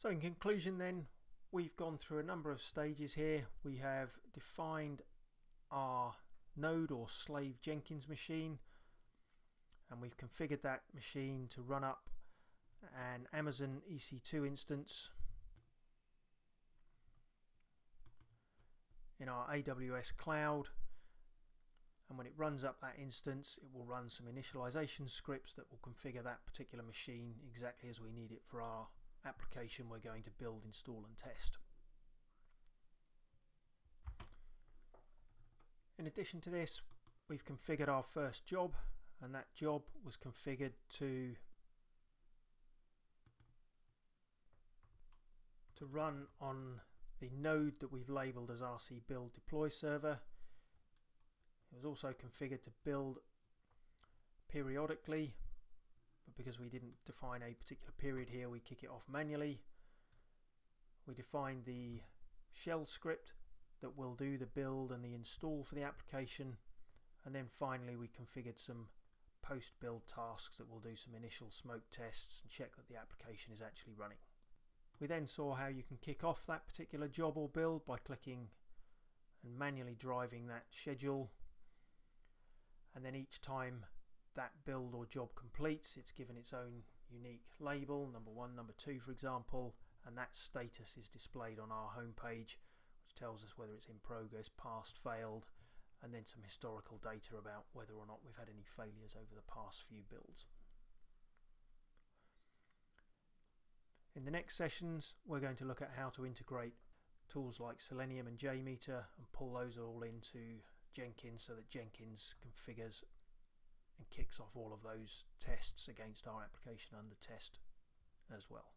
So in conclusion then, we've gone through a number of stages here. We have defined our node or slave Jenkins machine and we've configured that machine to run up an Amazon EC2 instance in our AWS cloud and when it runs up that instance it will run some initialization scripts that will configure that particular machine exactly as we need it for our application we're going to build, install and test. In addition to this we've configured our first job and that job was configured to to run on the node that we've labeled as RC build deploy server. It was also configured to build periodically but because we didn't define a particular period here we kick it off manually. We define the shell script that will do the build and the install for the application and then finally we configured some post build tasks that will do some initial smoke tests and check that the application is actually running. We then saw how you can kick off that particular job or build by clicking and manually driving that schedule and then each time that build or job completes it's given its own unique label number one. Number two for example and that status is displayed on our home page which tells us whether it's in progress passed failed and then some historical data about whether or not we've had any failures over the past few builds. In the next sessions we're going to look at how to integrate tools like Selenium and JMeter and pull those all into Jenkins so that Jenkins configures and kicks off all of those tests against our application under test as well.